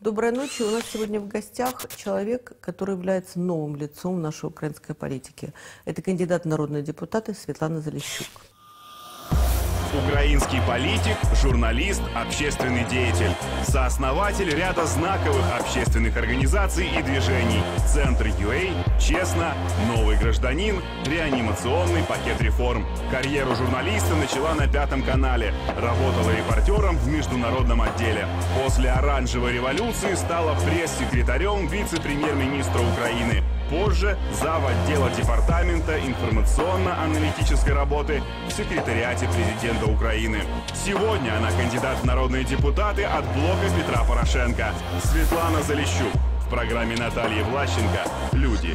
Доброй ночи. У нас сегодня в гостях человек, который является новым лицом нашей украинской политики. Это кандидат в народные депутаты Светлана Залищук. Украинский политик, журналист, общественный деятель. Сооснователь ряда знаковых общественных организаций и движений. Центр UA, Честно, Новый гражданин, Реанимационный пакет реформ. Карьеру журналиста начала на Пятом канале. Работала репортером в международном отделе. После оранжевой революции стала пресс-секретарем вице-премьер-министра Украины. Позже зав. отдела Департамента информационно-аналитической работы в секретариате президента Украины. Сегодня она кандидат в народные депутаты от блока Петра Порошенко. Светлана Залищук. В программе Натальи Влащенко «Люди».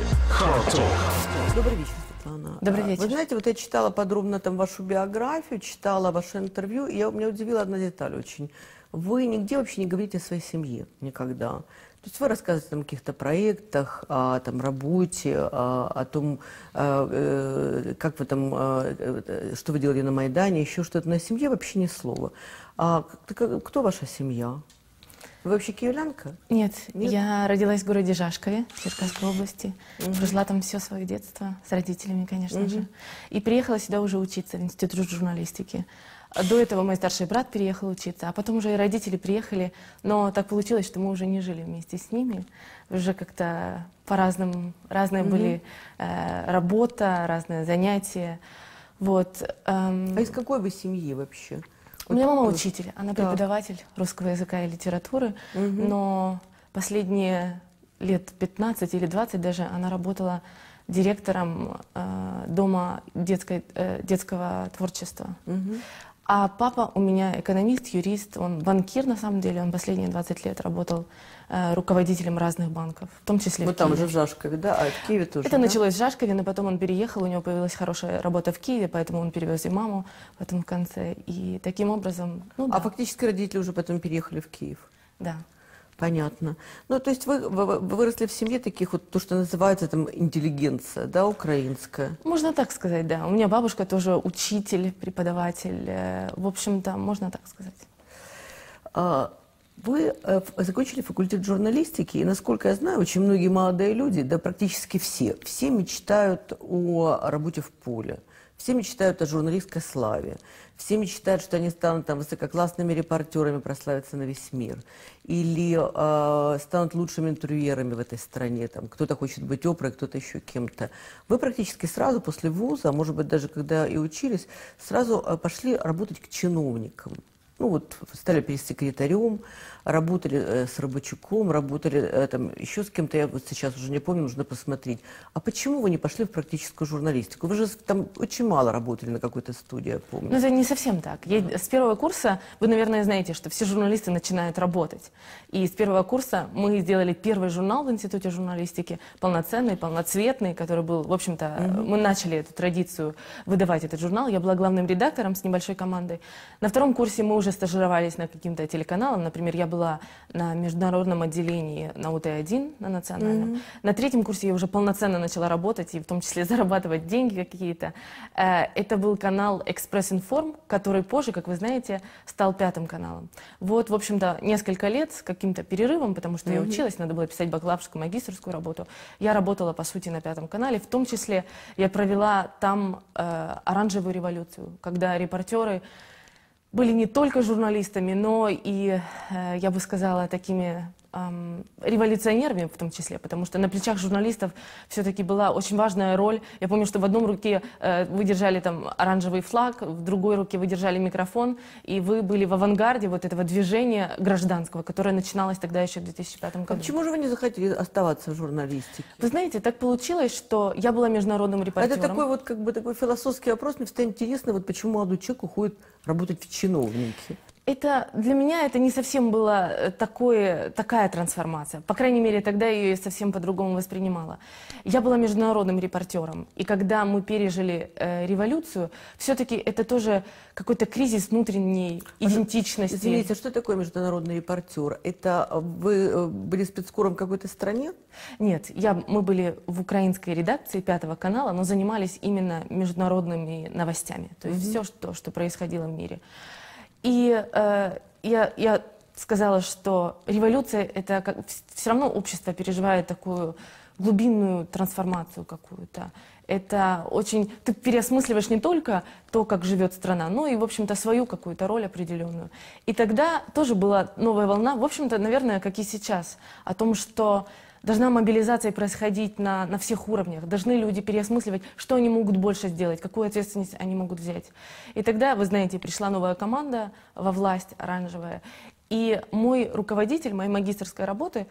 Добрый вечер, Светлана. Добрый А, вечер. Вы знаете, вот я читала подробно там вашу биографию, читала ваше интервью, и я, меня удивила одна деталь очень. Вы нигде вообще не говорите о своей семье никогда. То есть вы рассказываете там, о каких-то проектах, о там, работе, о, о том, э, э, как вы там, э, что вы делали на Майдане, еще что-то. На семье вообще ни слова. А кто ваша семья? Вы вообще киевлянка? Нет, Нет? я родилась в городе Жашкове, Черкасской области. Прожила там все свое детство, с родителями, конечно же. И приехала сюда уже учиться в институт журналистики. До этого мой старший брат переехал учиться, а потом уже и родители приехали, но так получилось, что мы уже не жили вместе с ними. Уже как-то по-разному, разные были э, работа, разные занятия. Вот. эм, А из какой вы семьи вообще? У меня мама учитель, она Так. преподаватель русского языка и литературы, но последние лет 15 или 20 даже она работала директором э, дома детской, э, детского творчества. А папа у меня экономист, юрист, он банкир на самом деле, он последние 20 лет работал э, руководителем разных банков, в том числе Вот в там Киеве. же в Жашкове, да? А в Киеве тоже, Это да? началось в Жашкове, но потом он переехал, у него появилась хорошая работа в Киеве, поэтому он перевез и маму потом в конце. И таким образом, ну да, А фактически родители уже потом переехали в Киев. да. Понятно. Ну, то есть вы, вы- вы выросли в семье таких вот, то, что называется там интеллигенция, да, украинская. Можно так сказать, да. У меня бабушка тоже учитель, преподаватель. э, В общем-то, можно так сказать. А, Вы э, закончили факультет журналистики, и, насколько я знаю, очень многие молодые люди, да практически все, все мечтают о работе в поле. Все мечтают о журналистской славе. Все мечтают, что они станут там высококлассными репортерами, прославятся на весь мир. Или э, станут лучшими интервьюерами в этой стране. Там, кто-то хочет быть опрой, кто-то еще кем-то. Вы практически сразу после вуза, а может быть даже когда и учились, сразу э, пошли работать к чиновникам. Ну вот стали пресс-секретарем, работали э, с Рыбачуком, работали э, там еще с кем-то, я вот сейчас уже не помню, нужно посмотреть. А почему вы не пошли в практическую журналистику? Вы же там очень мало работали на какой-то студии, я помню. Но это не совсем так. Я- с первого курса, вы, наверное, знаете, что все журналисты начинают работать. И с первого курса мы сделали первый журнал в Институте журналистики, полноценный, полноцветный, который был, в общем-то, мы начали эту традицию выдавать этот журнал. Я была главным редактором с небольшой командой. На втором курсе мы уже стажировались на каким-то телеканалам. Например, я была на международном отделении на УТ-1, на национальном. На третьем курсе я уже полноценно начала работать и в том числе зарабатывать деньги какие-то. Э, Это был канал «Экспресс-информ», который позже, как вы знаете, стал пятым каналом. Вот, в общем-то, несколько лет с каким-то перерывом, потому что я училась, надо было писать бакалаврскую, магистрскую работу. Я работала, по сути, на пятом канале. В том числе я провела там э, оранжевую революцию, когда репортеры были не только журналистами, но и, э, я бы сказала, такими ам, революционерами в том числе, потому что на плечах журналистов все-таки была очень важная роль. Я помню, что в одном руке э, вы держали там оранжевый флаг, в другой руке вы держали микрофон, и вы были в авангарде вот этого движения гражданского, которое начиналось тогда еще в 2005 А году. почему же вы не захотели оставаться в журналистике? Вы знаете, так получилось, что я была международным репортером. Это такой вот как бы такой философский вопрос. Мне всегда интересно, вот почему молодой человек уходит работать в чиновники. Это для меня это не совсем была э, такое, такая трансформация. По крайней мере, тогда я ее совсем по-другому воспринимала. Я была международным репортером, и когда мы пережили э, революцию, все-таки это тоже какой-то кризис внутренней идентичности. Извините, а что такое международный репортер? Это вы э, были спецкуром в какой-то стране? Нет, я, мы были в украинской редакции Пятого канала, но занимались именно международными новостями, то есть все, что, что происходило в мире. И э, я, я сказала, что революция это как все равно общество переживает такую глубинную трансформацию какую-то. Это очень... Ты переосмысливаешь не только то, как живет страна, но и, в общем-то, свою какую-то роль определенную. И тогда тоже была новая волна, в общем-то, наверное, как и сейчас, о том, что должна мобилизация происходить на, на всех уровнях. Должны люди переосмысливать, что они могут больше сделать, какую ответственность они могут взять. И тогда, вы знаете, пришла новая команда во власть, оранжевая. И мой руководитель моей магистрской работы,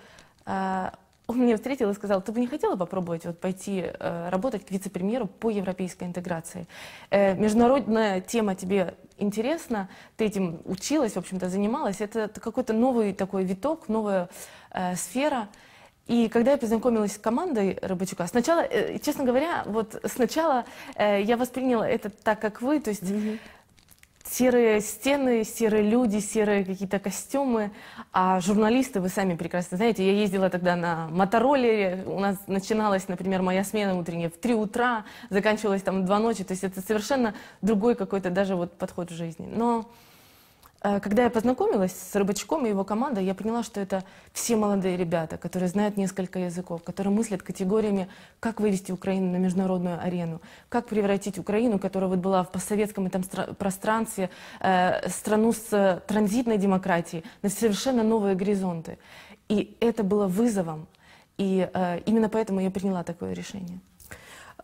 э, он меня встретил и сказал, ты бы не хотела попробовать вот пойти э, работать к вице-премьеру по европейской интеграции? Э, международная тема тебе интересна, ты этим училась, в общем-то, занималась. Это какой-то новый такой виток, новая э, сфера. И когда я познакомилась с командой Рыбачука, сначала, э, честно говоря, вот сначала э, я восприняла это так, как вы, то есть mm-hmm серые стены, серые люди, серые какие-то костюмы. А журналисты, вы сами прекрасно знаете, я ездила тогда на мотороллере, у нас начиналась, например, моя смена утренняя в 3 утра, заканчивалась там в 2 ночи, то есть это совершенно другой какой-то даже вот подход в жизни. Но когда я познакомилась с Рыбачком и его командой, я поняла, что это все молодые ребята, которые знают несколько языков, которые мыслят категориями, как вывести Украину на международную арену, как превратить Украину, которая вот была в постсоветском этом пространстве, э, страну с транзитной демократией, на совершенно новые горизонты. И это было вызовом. И э, именно поэтому я приняла такое решение.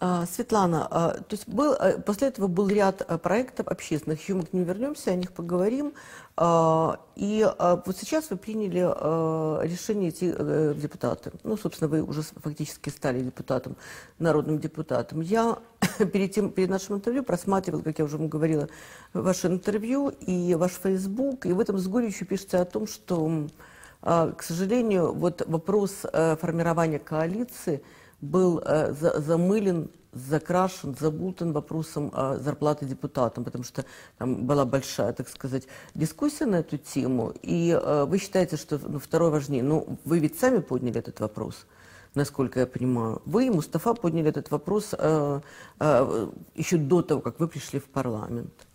А, Светлана, а, то есть был, а, после этого был ряд проектов общественных, еще мы к ним вернемся, о них поговорим. И вот сейчас вы приняли решение идти э, в депутаты. Ну, собственно, вы уже фактически стали депутатом, народным депутатом. Я перед, тем, перед нашим интервью просматривала, как я уже вам говорила, ваше интервью и ваш Facebook, и в этом с горечью пишется о том, что, к сожалению, вот вопрос э, формирования коалиции – был э, за, замылен, закрашен, забултан вопросом э, зарплаты депутатам, потому что там была большая, так сказать, дискуссия на эту тему. И э, вы считаете, что ну, второй важнее. Ну, вы ведь сами подняли этот вопрос насколько я понимаю. Вы и Мустафа подняли этот вопрос э, еще до того, как вы пришли в парламент.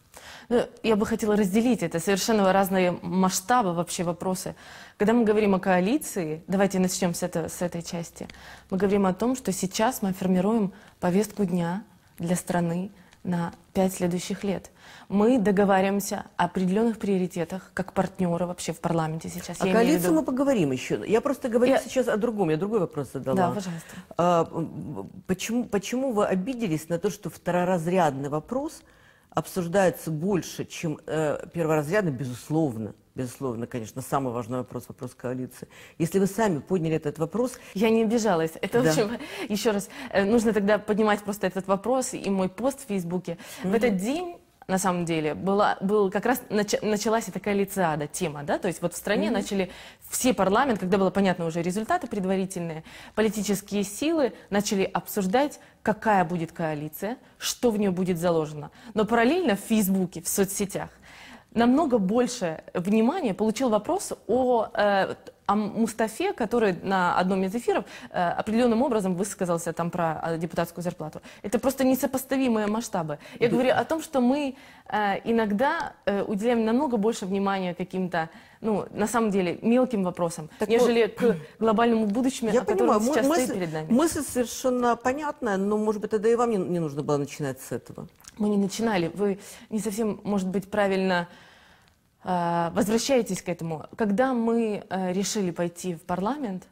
Ну, я бы хотела разделить это совершенно разные масштабы вообще вопросы. Когда мы говорим о коалиции, давайте начнем с, это, с этой части. Мы говорим о том, что сейчас мы формируем повестку дня для страны на пять следующих лет. Мы договариваемся о определенных приоритетах, как партнеры вообще в парламенте сейчас. О коалиции виду... мы поговорим еще. Я просто говорю я... сейчас о другом. Я другой вопрос задала. Да, пожалуйста. А, почему, почему вы обиделись на то, что второразрядный вопрос – обсуждается больше, чем э, перворазрядно, безусловно. Безусловно, конечно, самый важный вопрос, вопрос коалиции. Если вы сами подняли этот вопрос... Я не обижалась. Это, да. общем, еще раз, э, нужно тогда поднимать просто этот вопрос и мой пост в Фейсбуке. Mm-hmm. В этот день на самом деле, была, был как раз нач, началась эта коалициада тема, да, то есть вот в стране mm-hmm. начали все парламент, когда было понятно уже результаты предварительные, политические силы начали обсуждать, какая будет коалиция, что в нее будет заложено. Но параллельно в Фейсбуке, в соцсетях намного больше внимания получил вопрос о э, о Мустафе, который на одном из эфиров э, определенным образом высказался там про э, депутатскую зарплату. Это просто несопоставимые масштабы. Я говорю о том, что мы э, иногда э, уделяем намного больше внимания каким-то, ну, на самом деле, мелким вопросам, так нежели вот, к глобальному будущему, я о понимаю, котором сейчас мысль, стоит перед нами. Мысль совершенно понятная, но, может быть, тогда и вам не, не нужно было начинать с этого. Мы не начинали. Вы не совсем, может быть, правильно Э, возвращайтесь к этому. Когда мы э, решили пойти в парламент,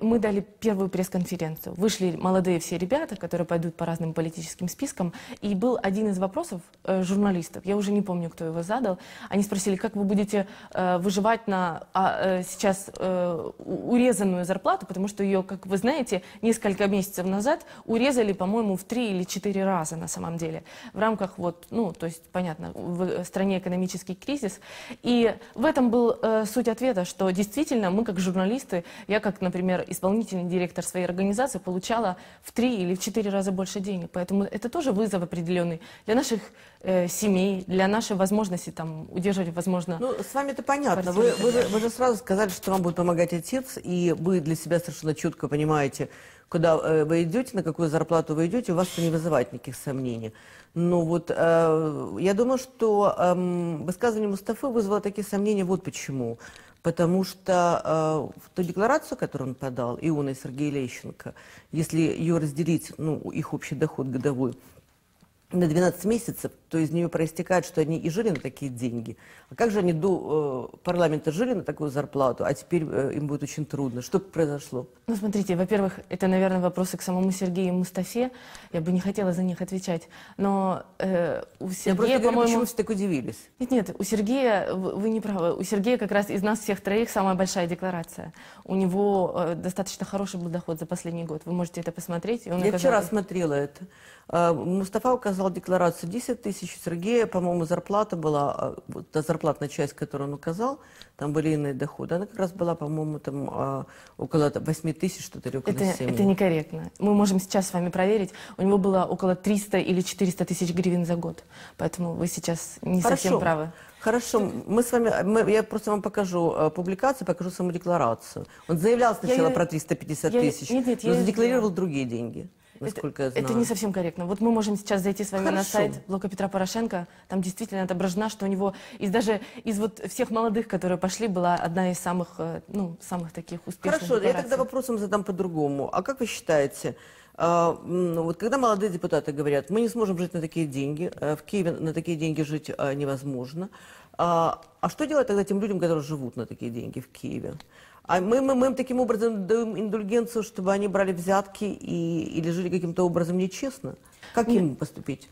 мы дали первую пресс-конференцию. Вышли молодые все ребята, которые пойдут по разным политическим спискам. И был один из вопросов э, журналистов, я уже не помню, кто его задал. Они спросили, как вы будете э, выживать на а, э, сейчас э, урезанную зарплату, потому что ее, как вы знаете, несколько месяцев назад урезали, по-моему, в три или четыре раза на самом деле. В рамках вот, ну, то есть, понятно, в стране экономический кризис. И в этом был э, суть ответа, что действительно мы, как журналисты, я как, например, например, исполнительный директор своей организации получала в три или в четыре раза больше денег. Поэтому это тоже вызов определенный для наших э, семей, для нашей возможности там, удерживать, возможно... Ну, с вами это понятно. Вы, вы, же, вы же сразу сказали, что вам будет помогать отец, и вы для себя совершенно четко понимаете, куда э, вы идете, на какую зарплату вы идете, у вас это не вызывает никаких сомнений. Но вот э, я думаю, что э, высказывание Мустафы вызвало такие сомнения вот почему. Потому что э, в ту декларацию, которую он подал, и он, и Сергей Лещенко, если ее разделить, ну, их общий доход годовой, на 12 месяцев, то из нее проистекает, что они и жили на такие деньги. А как же они до э, парламента жили на такую зарплату, а теперь э, им будет очень трудно? Что произошло? Ну, смотрите, во-первых, это, наверное, вопросы к самому Сергею Мустафе. Я бы не хотела за них отвечать. Но э, у Сергея, Я просто говорю, по-моему... почему все так удивились? Нет, нет, у Сергея, вы, вы не правы, у Сергея как раз из нас всех троих самая большая декларация. У него э, достаточно хороший был доход за последний год. Вы можете это посмотреть. Я указал- вчера смотрела это. А, Мустафа указал декларацию 10 тысяч. Сергея, по-моему, зарплата была, а, вот та зарплатная часть, которую он указал, там были иные доходы, она как раз была, по-моему, там а, около 8 тысяч, что-то или около Это, 7. это некорректно. Мы можем сейчас с вами проверить. У него было около 300 или 400 тысяч гривен за год. Поэтому вы сейчас не совсем правы. Хорошо, мы с вами, мы- я просто вам покажу э, публикацию, покажу саму декларацию. Он заявлял сначала её- про 350 я- тысяч, нет, нет, я но её задекларировал сделала. другие деньги, насколько я это, знаю. это не совсем корректно. Вот мы можем сейчас зайти с вами на Хорошо. сайт блока Петра Порошенко. Там действительно отображено, что у него из даже из вот всех молодых, которые пошли, была одна из самых, э, ну, самых таких успешных Хорошо, я деклараций. тогда вопросом задам по-другому. А как вы считаете, а, вот когда молодые депутаты говорят, мы не сможем жить на такие деньги, э, в Киеве на такие деньги жить э, невозможно, а, а что делать тогда тем людям, которые живут на такие деньги в Киеве? А мы, мы, мы им таким образом даем индульгенцию, чтобы они брали взятки и, или жили каким-то образом нечестно? Как им поступить?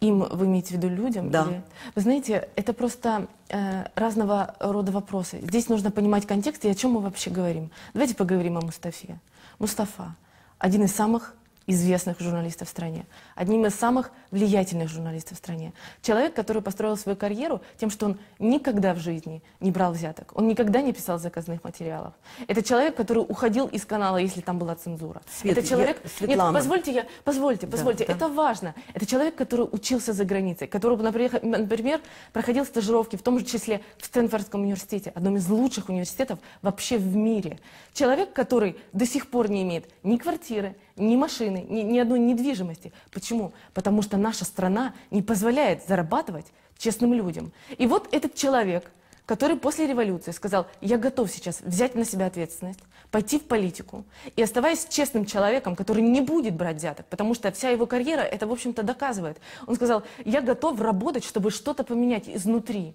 Им вы имеете в виду людям? Да. или- Вы знаете, это просто э, разного рода вопросы. Здесь нужно понимать контекст и о чем мы вообще говорим. Давайте поговорим о Мустафе. Мустафа один из самых известных журналистов в стране, одним из самых влиятельных журналистов в стране. Человек, который построил свою карьеру тем, что он никогда в жизни не брал взяток, он никогда не писал заказных материалов. Это человек, который уходил из канала, если там была цензура. Свет, это человек... я- Светлана. Нет, позвольте я, позвольте, позвольте, да. это важно. Это человек, который учился за границей, который, например, например, проходил стажировки, в том же числе в Стэнфордском университете, одном из лучших университетов вообще в мире. Человек, который до сих пор не имеет ни квартиры, ни машины, ни, ни одной недвижимости. Почему? Потому что наша страна не позволяет зарабатывать честным людям. И вот этот человек, который после революции сказал, я готов сейчас взять на себя ответственность, пойти в политику и оставаясь честным человеком, который не будет брать взяток, потому что вся его карьера это, в общем-то, доказывает. Он сказал, я готов работать, чтобы что-то поменять изнутри.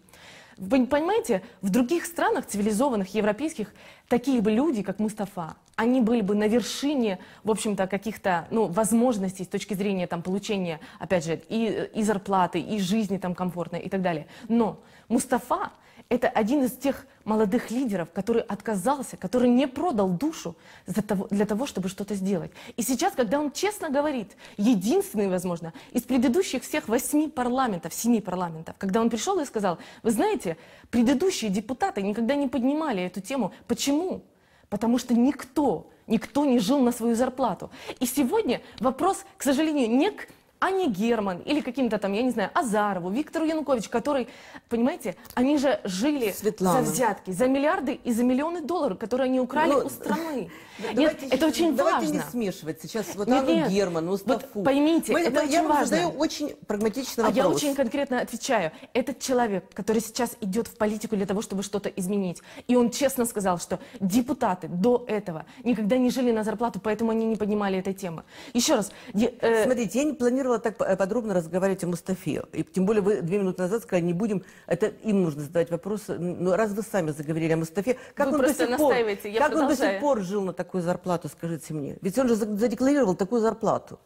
Вы понимаете, в других странах, цивилизованных, европейских, такие бы люди, как Мустафа, они были бы на вершине, в общем-то, каких-то ну, возможностей с точки зрения там, получения, опять же, и, и зарплаты, и жизни там комфортной и так далее. Но Мустафа это один из тех молодых лидеров, который отказался, который не продал душу за того- для того, чтобы что-то сделать. И сейчас, когда он честно говорит, единственный, возможно, из предыдущих всех восьми парламентов, семи парламентов, когда он пришел и сказал, вы знаете, предыдущие депутаты никогда не поднимали эту тему. Почему? Потому что никто, никто не жил на свою зарплату. И сегодня вопрос, к сожалению, не к Ане Герман или каким-то там, я не знаю, Азарову, Виктору Януковичу, который, понимаете, они же жили Светлана. за взятки, за миллиарды и за миллионы долларов, которые они украли Ну, у страны. Нет, давайте- это очень давайте важно. не смешивать сейчас вот Нет, Анну нет. Герман, Мустафу. Вот поймите, это я очень вам важно. задаю очень прагматичный А вопрос. я очень конкретно отвечаю. Этот человек, который сейчас идет в политику для того, чтобы что-то изменить, и он честно сказал, что депутаты до этого никогда не жили на зарплату, поэтому они не поднимали этой темы. Еще раз, э, Смотрите, я не планировала так э, подробно разговаривать о Мустафе. И тем более вы две минуты назад сказали, не будем, это им нужно задавать вопросы. Но раз вы сами заговорили о Мустафе, как Вы он до сих пор, как он до сих пор жил на такую зарплату, скажите мне? Ведь он же за- задекларировал такую зарплату.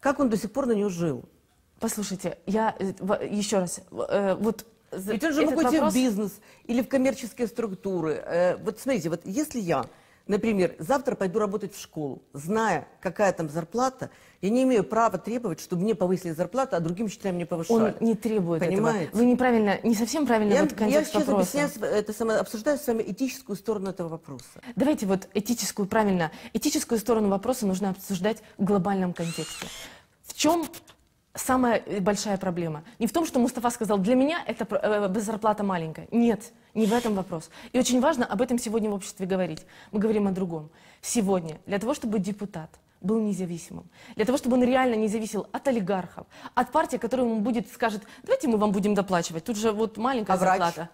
Как он до сих пор на нее жил? послушайте, я э, еще раз, э, вот Ведь он же мог уйти вопрос- в бизнес или в коммерческие структуры. Э, Вот смотрите, вот если я, например, завтра пойду работать в школу, зная, какая там зарплата, я не имею права требовать, чтобы мне повысили зарплату, а другим учителям не повышали. Он не требует Понимаете? этого. Вы неправильно, не совсем правильно Я, вот я контекст сейчас вопроса. объясняю, это самое, обсуждаю с вами этическую сторону этого вопроса. Давайте вот этическую, правильно, этическую сторону вопроса нужно обсуждать в глобальном контексте. В чем самая большая проблема не в том, что Мустафа сказал, для меня эта э, зарплата маленькая. Нет, не в этом вопрос. И очень важно об этом сегодня в обществе говорить. Мы говорим о другом. Сегодня для того, чтобы депутат был независимым. Для того, чтобы он реально не зависел от олигархов, от партии, которая ему будет, скажет, давайте мы вам будем доплачивать. Тут же вот маленькая а зарплата. Врач?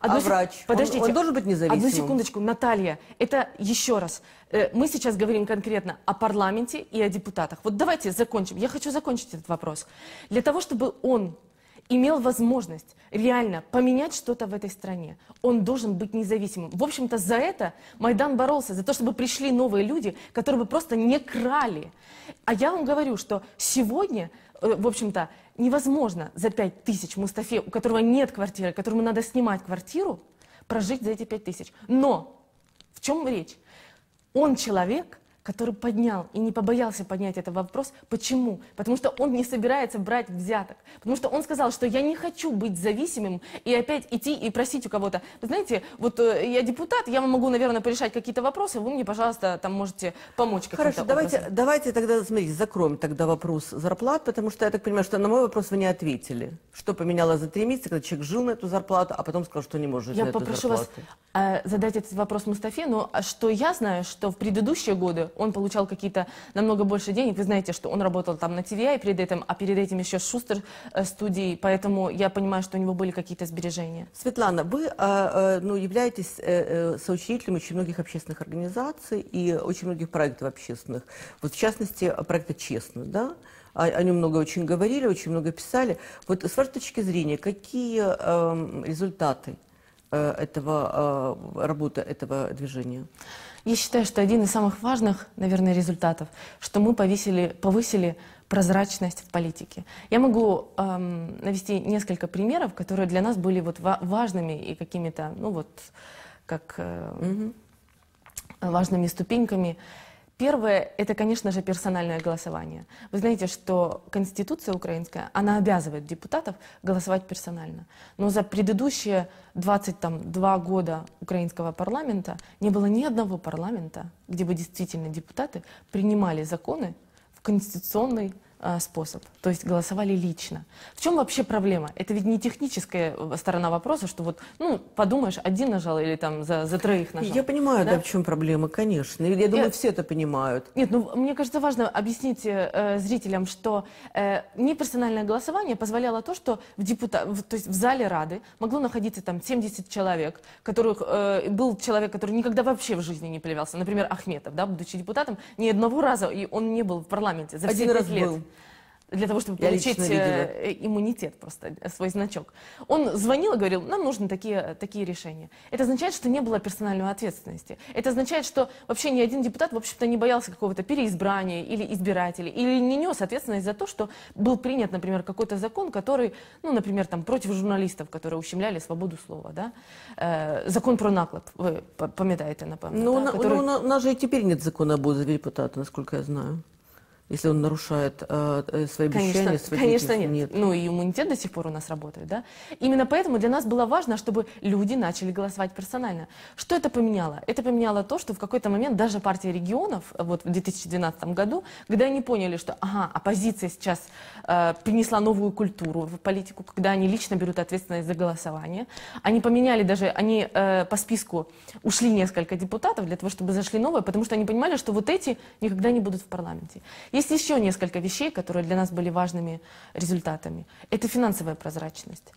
Одну а врач? Подождите. Он, он должен быть независимым? Одну секундочку, Наталья. Это еще раз. Э, мы сейчас говорим конкретно о парламенте и о депутатах. Вот давайте закончим. Я хочу закончить этот вопрос. Для того, чтобы он имел возможность реально поменять что-то в этой стране. Он должен быть независимым. В общем-то, за это Майдан боролся, за то, чтобы пришли новые люди, которые бы просто не крали. А я вам говорю, что сегодня, в общем-то, невозможно за 5 тысяч Мустафе, у которого нет квартиры, которому надо снимать квартиру, прожить за эти 5 тысяч. Но в чем речь? Он человек, который поднял и не побоялся поднять этот вопрос. Почему? Потому что он не собирается брать взяток. Потому что он сказал, что я не хочу быть зависимым и опять идти и просить у кого-то. Вы знаете, вот э, я депутат, я могу, наверное, порешать какие-то вопросы, вы мне, пожалуйста, там можете помочь Хорошо, давайте, давайте тогда, смотрите, закроем тогда вопрос зарплат, потому что я так понимаю, что на мой вопрос вы не ответили. Что поменялось за три месяца, когда человек жил на эту зарплату, а потом сказал, что не может я на эту попрошу зарплату? вас э, задать этот вопрос Мустафе, но а что я знаю, что в предыдущие годы он получал какие-то намного больше денег. Вы знаете, что он работал там на TVI перед этим, а перед этим еще Шустер э, студии, поэтому я понимаю, что у него были какие-то сбережения. Светлана, вы э, э, ну, являетесь э, э, соучредителем очень многих общественных организаций и очень многих проектов общественных. Вот в частности, проекта «Честно», да? О, о нем много очень говорили, очень много писали. Вот с вашей точки зрения, какие э, результаты э, этого, э, работы этого движения? Я считаю, что один из самых важных, наверное, результатов, что мы повысили, повысили прозрачность в политике. Я могу эм, навести несколько примеров, которые для нас были вот важными и какими-то, ну вот, как э, mm важными ступеньками. Первое – это, конечно же, персональное голосование. Вы знаете, что Конституция украинская, она обязывает депутатов голосовать персонально. Но за предыдущие 22 года украинского парламента не было ни одного парламента, где бы действительно депутаты принимали законы в конституционной способ, то есть голосовали лично. В чем вообще проблема? Это ведь не техническая э, сторона вопроса, что вот, ну, подумаешь, один нажал или там за, за троих нажал. Я понимаю, да, да в чем проблема, конечно. Я думаю, Я... все это понимают. Нет, ну, мне кажется, важно объяснить э, зрителям, что э, неперсональное голосование позволяло то, что в, депута... в, то есть в зале Рады могло находиться там 70 человек, которых э, был человек, который никогда вообще в жизни не появлялся. Например, Ахметов, да, будучи депутатом, ни одного раза и он не был в парламенте за все Один раз лет. Был для того, чтобы Я получить э, иммунитет, просто э, свой значок. Он звонил и говорил, нам нужны такие, такие решения. Это означает, что не было персональной ответственности. Это означает, что вообще ни один депутат, в общем-то, не боялся какого-то переизбрания или избирателей, или не нес ответственность за то, что был принят, например, какой-то закон, который, ну, например, там, против журналистов, которые ущемляли свободу слова, да? Э, закон про наклеп, вы пам'ятаєте, напевно, Ну, да? на, который... ну, у нас же и теперь нет закона об отзыве депутата, насколько я знаю если он нарушает э, э свои обещания, конечно, свои Конечно нет. нет. Ну и иммунитет до сих пор у нас работает, да? Именно поэтому для нас было важно, чтобы люди начали голосовать персонально. Что это поменяло? Это поменяло то, что в какой-то момент даже партия регионов, вот в 2012 году, когда они поняли, что, ага, оппозиция сейчас э, принесла новую культуру в политику, когда они лично берут ответственность за голосование, они поменяли даже, они э, по списку ушли несколько депутатов для того, чтобы зашли новые, потому что они понимали, что вот эти никогда не будут в парламенте. Есть еще несколько вещей, которые для нас были важными результатами. Это финансовая прозрачность.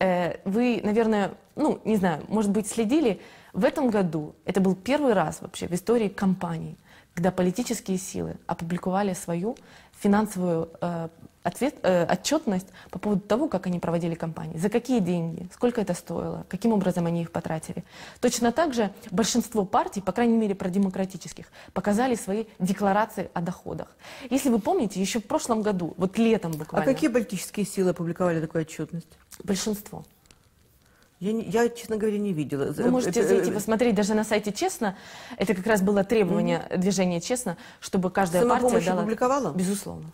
Э, вы, наверное, ну, не знаю, может быть, следили, в этом году это был первый раз вообще в истории компании, когда политические силы опубликовали свою финансовую э, ответ, э, отчетность по поводу того, как они проводили кампании, за какие деньги, сколько это стоило, каким образом они их потратили. Точно так же большинство партий, по крайней мере продемократических, показали свои декларации о доходах. Если вы помните, еще в прошлом году, вот летом буквально... А какие политические силы опубликовали такую отчетность? Большинство. Я, не, я, честно говоря, не видела. Вы можете это, зайти посмотреть даже на сайте «Честно». Это как раз было требование mm-hmm. движения «Честно», чтобы каждая партия дала... опубликовала? Безусловно.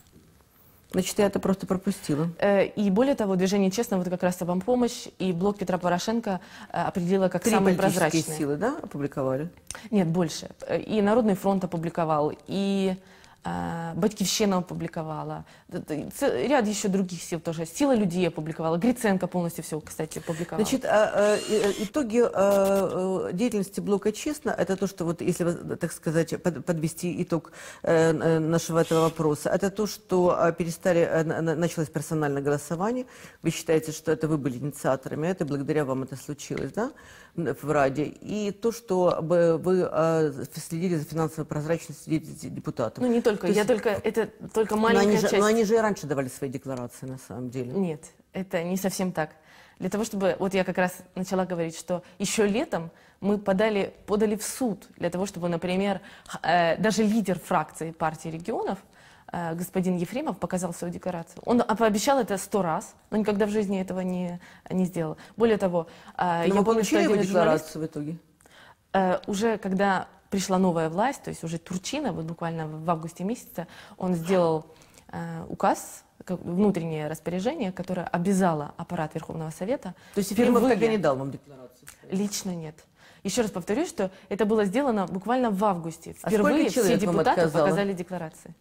Значит, я это просто пропустила. Э, и более того, движение «Честно», вот как раз вам помощь, и блок Петра Порошенко э, определила как Три самый прозрачный. силы, да, опубликовали? Нет, больше. И Народный фронт опубликовал, и а, Батькивщина опубликовала, д- д- ц- ряд еще других сил тоже. Сила людей опубликовала, Гриценко полностью все, кстати, опубликовала. Значит, а, а, итоги а, э, деятельности блока «Честно» – это то, что, вот, если, так сказать, под- подвести итог нашего этого вопроса, это то, что а, перестали, на- на- началось персональное голосование. Вы считаете, что это вы были инициаторами, это благодаря вам это случилось, да, в Раде. И то, что вы а, следили за финансовой прозрачностью депутатов. Ну, не только, То есть- я только, это только но, маленькая они же, часть. но они же и раньше давали свои декларации, на самом деле. Нет, это не совсем так. Для того, чтобы, вот я как раз начала говорить, что еще летом мы подали, подали в суд для того, чтобы, например, э, даже лидер фракции партии регионов, господин Ефремов, показал свою декларацию. Он а, пообещал это сто раз, но никогда в жизни этого не, не сделал. Более того, э, Но я вы помню, получили его декларацию в итоге? Э, уже когда пришла новая власть, то есть уже Турчина, вот буквально в августе месяце, он сделал э, указ, внутреннее распоряжение, которое обязало аппарат Верховного Совета. То есть Ефремов тогда не дал вам декларацию? Лично нет. Еще раз повторюсь, что это было сделано буквально в августе. А Впервые сколько все депутаты показали декларации.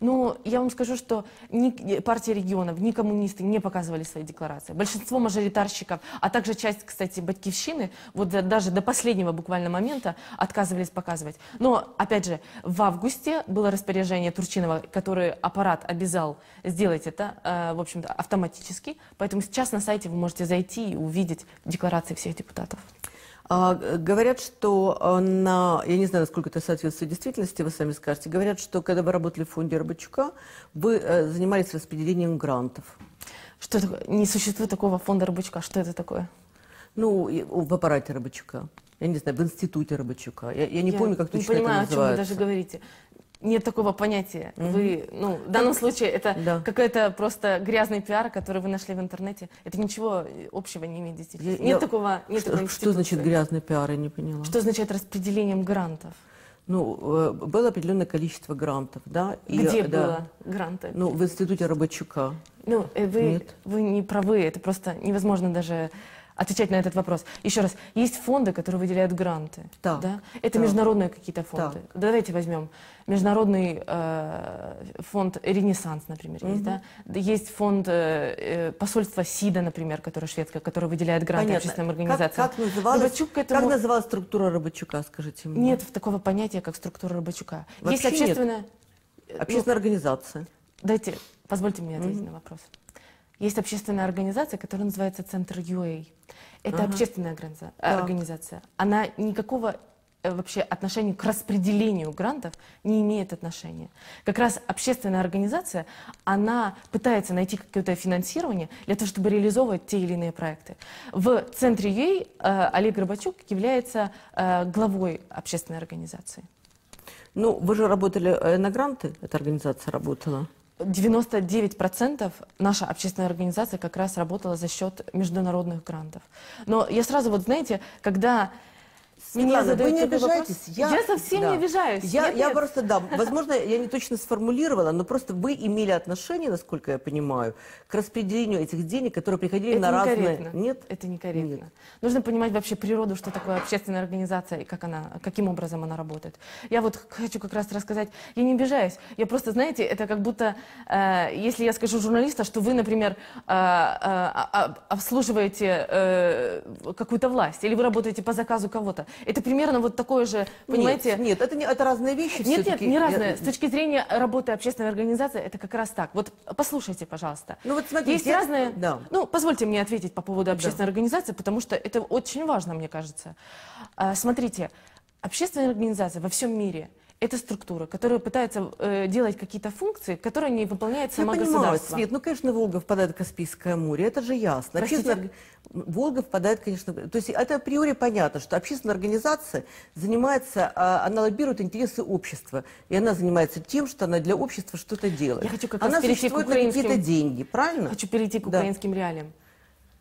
Ну, я вам скажу, что ни партия регионов, ни коммунисты не показывали свои декларации. Большинство мажоритарщиков, а также часть, кстати, батькивщины, вот даже до последнего буквально момента отказывались показывать. Но, опять же, в августе было распоряжение Турчинова, который аппарат обязал сделать это, э, в общем-то, автоматически. Поэтому сейчас на сайте вы можете зайти и увидеть декларации всех депутатов. А, говорят, что э, на, я не знаю, насколько это соответствует действительности, вы сами скажете, говорят, что когда вы работали в фонде Рыбачука, вы э, занимались распределением грантов. Что такое? Не существует такого фонда Рыбачка. Что это такое? Ну, в аппарате Рыбачука. Я не знаю, в институте Рыбачука. Я, я не помню, как не точно понимаю, это о чем вы называется. даже говорите. Нет такого понятия. Вы, ну, в данном случае это Да. какой-то просто грязный пиар, который вы нашли в интернете. Это ничего общего не имеет. Я- Нет я- такого, нет что, такой что значит грязный пиар, я не поняла. Что означает распределением грантов? Ну, э, было определенное количество грантов, да? и, Где э, да, было гранты? Ну, в институте Рыбачука. Ну, э, вы, Нет. вы не правы, это просто невозможно даже отвечать на этот вопрос. Еще раз, есть фонды, которые выделяют гранты. Так, да? Это так. международные какие-то фонды. Давайте возьмем международный э, фонд «Ренессанс», например, есть, да? Есть фонд э, э, посольства СИДа, например, которое шведское, которое выделяет гранты Понятно. общественным Как, организациям. как, называлась, Рыбачук к этому- как называлась структура Рыбачука, скажите мне? Нет такого понятия, как структура Рыбачука. есть Вообще нет. общественная... ну, Общественная организация. Дайте, позвольте мне ответить на вопрос. Есть общественная организация, которая называется Центр UA. Это общественная организа- Так. организация. Она никакого э, вообще отношения к распределению грантов не имеет отношения. Как раз общественная организация, она пытается найти какое-то финансирование для того, чтобы реализовывать те или иные проекты. В Центре UA э, Олег Горбачук является э, главой общественной организации. Ну, вы же работали на гранты, эта организация работала. 99% наша общественная организация как раз работала за счет международных грантов. Но я сразу вот, знаете, когда Светлана, вы не обижайтесь. Я, совсем да. не обижаюсь. Я, Нет, я нет. просто, да, возможно, я не точно сформулировала, но просто вы имели отношение, насколько я понимаю, к распределению этих денег, которые приходили Это на разные... Нет? Это некорректно. Нет. Нужно понимать вообще природу, что такое общественная организация и как она, каким образом она работает. Я вот хочу как раз рассказать, я не обижаюсь, я просто, знаете, это как будто, э, если я скажу журналиста, что вы, например, э, э, а- а- обслуживаете э, какую-то власть, или вы работаете по заказу кого-то, это примерно вот такое же, понимаете... Нет, нет, это, не, это разные вещи Нет, нет, не Я- разные. С точки зрения работы общественной организации, это как раз так. Вот послушайте, пожалуйста. Ну вот смотрите, Есть я- разные... да. Ну, позвольте мне ответить по поводу общественной организации, потому что это очень важно, мне кажется. А, Смотрите, общественная организация во всем мире это структура, которая пытается э, делать какие-то функции, которые не выполняет Я сама понимаю, государство. Свет, ну, конечно, Волга впадает в Каспийское море, это же ясно. Простите? Орг- Волга впадает, конечно, то есть это априори понятно, что общественная организация занимается, а, она лоббирует интересы общества, и она занимается тем, что она для общества что-то делает. Я хочу как раз она перейти к существует на какие-то украинским- деньги, правильно? Хочу перейти к Да. украинским реалиям.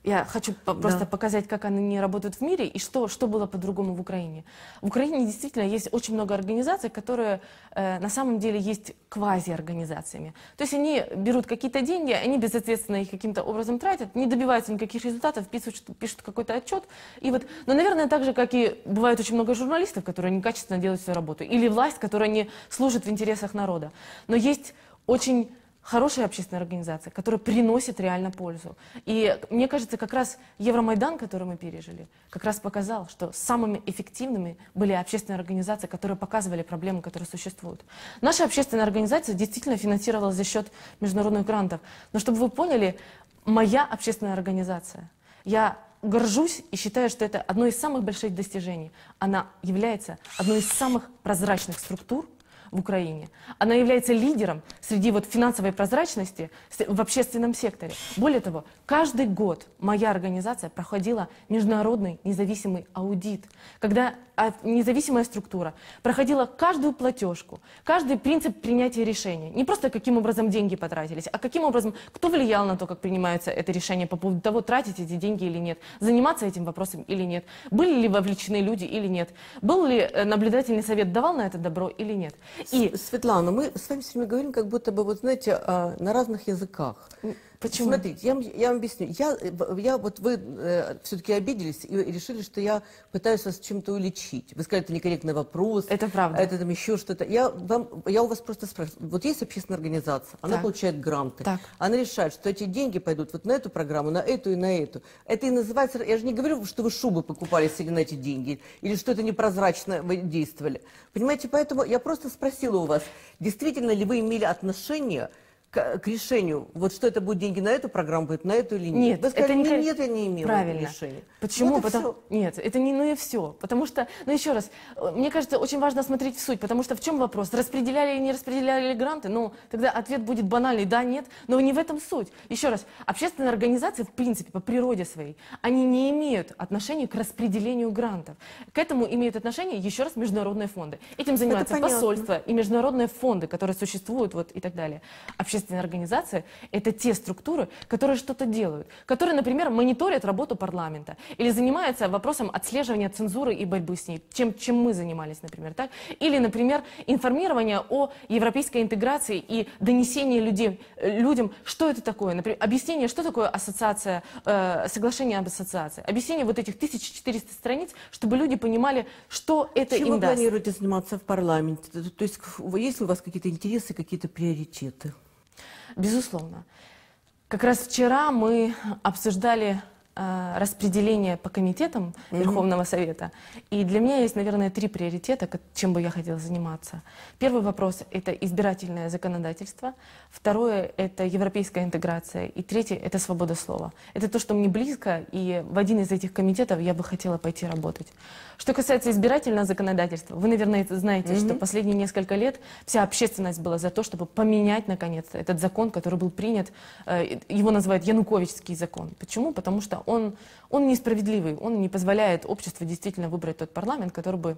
Я хочу по- просто показать, как они работают в мире и что, что было по-другому в Украине. В Украине действительно есть очень много организаций, которые э, на самом деле есть квази-организациями. То есть они берут какие-то деньги, они безответственно их каким-то образом тратят, не добиваются никаких результатов, пишут, пишут какой-то отчет. И вот, но, наверное, так же, как и бывает очень много журналистов, которые некачественно делают свою работу, или власть, которая не служит в интересах народа. Но есть очень хорошая общественная организация, которая приносит реально пользу. И мне кажется, как раз Евромайдан, который мы пережили, как раз показал, что самыми эффективными были общественные организации, которые показывали проблемы, которые существуют. Наша общественная организация действительно финансировалась за счет международных грантов. Но чтобы вы поняли, моя общественная организация, я горжусь и считаю, что это одно из самых больших достижений. Она является одной из самых прозрачных структур в Украине. Она является лидером среди вот финансовой прозрачности в общественном секторе. Более того, каждый год моя организация проходила международный независимый аудит, когда а, независимая структура проходила каждую платежку, каждый принцип принятия решения. Не просто каким образом деньги потратились, а каким образом, кто влиял на то, как принимается это решение по поводу того, тратить эти деньги или нет, заниматься этим вопросом или нет, были ли вовлечены люди или нет, был ли э, наблюдательный совет, давал на это добро или нет. И Светлана, мы с вами все время говорим, как будто бы, вот знаете, а, на разных языках. Почему? Смотрите, я, вам- я вам объясню. Я, э, я вот вы все-таки обиделись и решили, что я пытаюсь вас чем-то уличить. Вы сказали, это некорректный вопрос. Это правда. Это там еще что-то. Я, вам, я у вас просто спрашиваю. Вот есть общественная организация, она Так. получает гранты. Так. Она решает, что эти деньги пойдут вот на эту программу, на эту и на эту. Это и называется... Я же не говорю, что вы шубы покупали себе на эти деньги, или что это непрозрачно вы действовали. Понимаете, поэтому я просто спросила у вас, действительно ли вы имели отношение к, к решению, вот что это будут деньги на эту программу, будет на эту или нет? Нет, Вы сказали, это не нет, я не имела Правильно. решения. Почему? Вот и Потому- всё. Нет, это не ну и все. Потому что, ну еще раз, э, мне кажется, очень важно смотреть в суть, потому что в чем вопрос? Распределяли или не распределяли ли гранты? Ну, тогда ответ будет банальный, да, нет, но не в этом суть. Еще раз, общественные организации, в принципе, по природе своей, они не имеют отношения к распределению грантов. К этому имеют отношение, еще раз, международные фонды. Этим занимаются посольства и международные фонды, которые существуют вот и так далее. Общественные организации – это те структуры, которые что-то делают, которые, например, мониторят работу парламента или занимаются вопросом отслеживания цензуры и борьбы с ней, чем, чем мы занимались, например, так? Или, например, информирование о европейской интеграции и донесение людей, э, людям, что это такое, например, объяснение, что такое ассоциация, э, соглашение об ассоциации, объяснение вот этих 1400 страниц, чтобы люди понимали, что это Чем им вы даст. планируете заниматься в парламенте? То есть есть ли у вас какие-то интересы, какие-то приоритеты? Безусловно. Как раз вчера мы обсуждали э, распределение по комитетам Верховного Совета. И для меня есть, наверное, три приоритета, чем бы я хотела заниматься. Первый вопрос – это избирательное законодательство. Второе – это европейская интеграция. И третье – это свобода слова. Это то, что мне близко, и в один из этих комитетов я бы хотела пойти работать. Что касается избирательного законодательства, вы, наверное, знаете, что последние несколько лет вся общественность была за то, чтобы поменять, наконец-то, этот закон, который был принят, э, его называют Януковичский закон. Почему? Потому что он, он несправедливый, он не позволяет обществу действительно выбрать тот парламент, который бы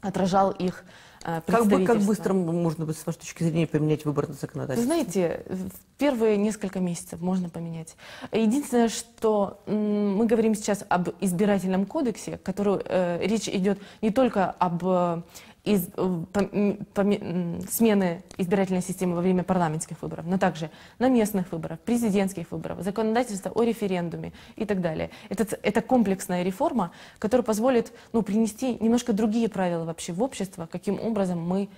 отражал их Как, бы, как быстро можно, с вашей точки зрения, поменять выборное Вы законодательство? знаете, в первые несколько месяцев можно поменять. Единственное, что мы говорим сейчас об избирательном кодексе, который э, речь идет не только об э, из, э, пом- м, поме- м, смены избирательной системы во время парламентских выборов, но также на местных выборах, президентских выборах, законодательство о референдуме и так далее. Это, это комплексная реформа, которая позволит ну, принести немножко другие правила вообще в общество, каким образом мы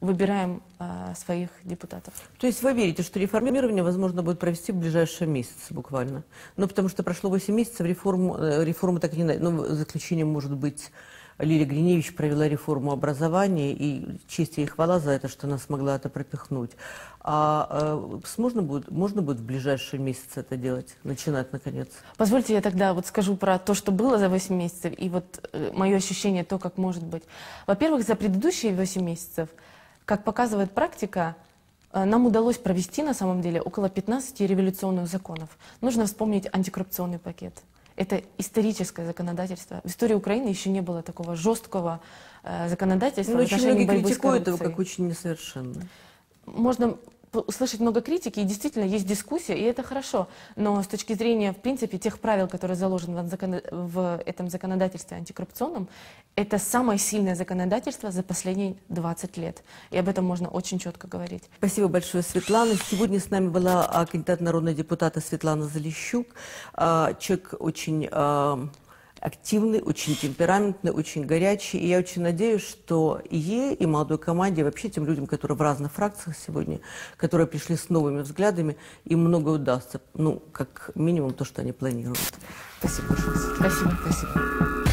выбираем э, своих депутатов. То есть вы верите, что реформирование возможно будет провести в ближайшие месяцы буквально? Ну, потому что прошло 8 месяцев, реформу, э, реформа так и не... Ну, заключением может быть... Лилия Гриневич провела реформу образования, и честь ей хвала за это, что она смогла это пропихнуть. А э, можно, будет, можно будет в ближайшие месяцы это делать, начинать наконец? Позвольте я тогда вот скажу про то, что было за 8 месяцев, и вот э, мое ощущение, то, как может быть. Во-первых, за предыдущие 8 месяцев, как показывает практика, э, нам удалось провести на самом деле около 15 революционных законов. Нужно вспомнить антикоррупционный пакет. Это историческое законодательство. В истории Украины еще не было такого жесткого э, законодательства Ну, в очень многие критикуют его как очень несовершенный. Можно услышать много критики, и действительно есть дискуссия, и это хорошо. Но с точки зрения, в принципе, тех правил, которые заложены в, закон... в этом законодательстве антикоррупционном, это самое сильное законодательство за последние 20 лет. И об этом можно очень четко говорить. Спасибо большое, Светлана. Сегодня с нами была а, кандидат народного депутата Светлана Залищук. А, человек очень а, активный, очень темпераментный, очень горячий. И я очень надеюсь, что и ей, и молодой команде, и вообще тем людям, которые в разных фракциях сегодня, которые пришли с новыми взглядами, им многое удастся. Ну, как минимум то, что они планируют. Спасибо большое. Спасибо, спасибо.